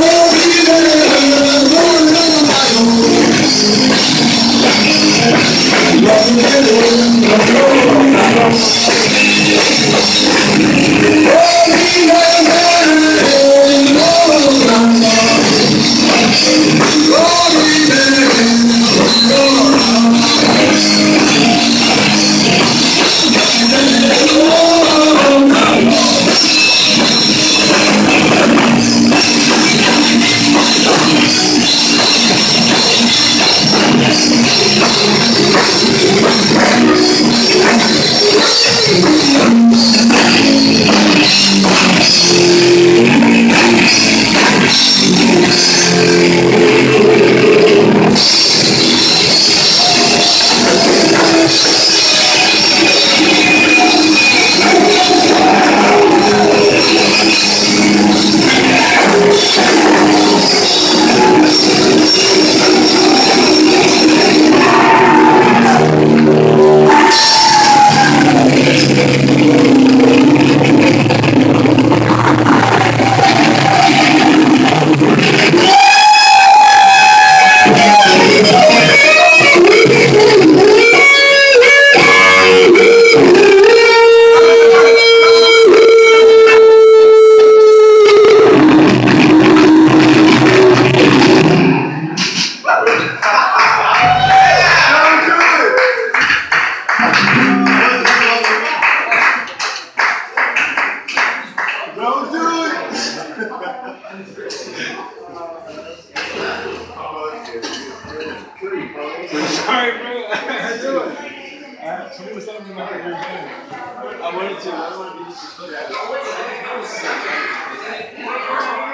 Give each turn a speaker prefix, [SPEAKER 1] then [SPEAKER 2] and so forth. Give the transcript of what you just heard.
[SPEAKER 1] Oh! Yeah. sorry, bro. I had to do it. Uh, somebody. I wanted to. I wanted to be disrespectful.